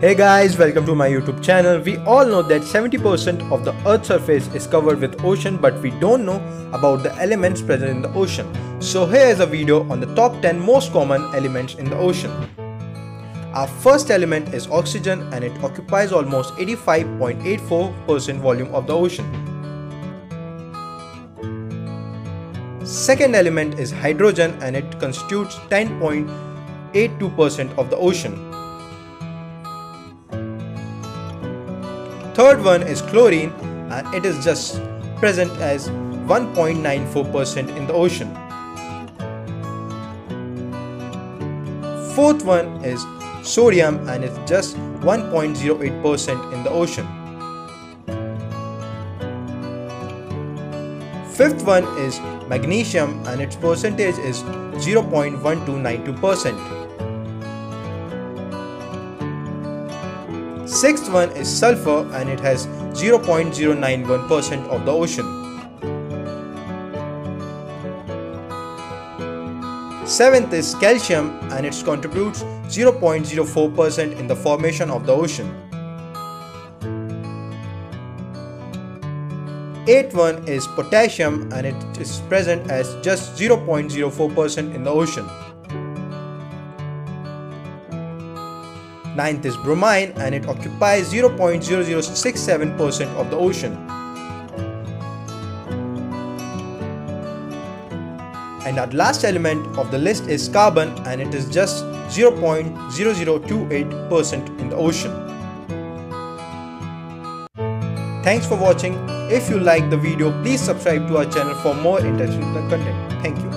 Hey guys, welcome to my YouTube channel. We all know that 70% of the earth's surface is covered with ocean but we don't know about the elements present in the ocean. So here is a video on the top 10 most common elements in the ocean. Our first element is oxygen and it occupies almost 85.84% volume of the ocean. Second element is hydrogen and it constitutes 10.82% of the ocean. Third one is chlorine and it is just present as 1.94% in the ocean. Fourth one is sodium and it's just 1.08% in the ocean. Fifth one is magnesium and its percentage is 0.1292%. Sixth one is sulfur and it has 0.091% of the ocean. Seventh is calcium and it contributes 0.04% in the formation of the ocean. Eighth one is potassium and it is present as just 0.04% in the ocean. Ninth is bromine and it occupies 0.0067% of the ocean. And our last element of the list is carbon and it is just 0.0028% in the ocean. Thanks for watching. If you like the video, please subscribe to our channel for more interesting content. Thank you.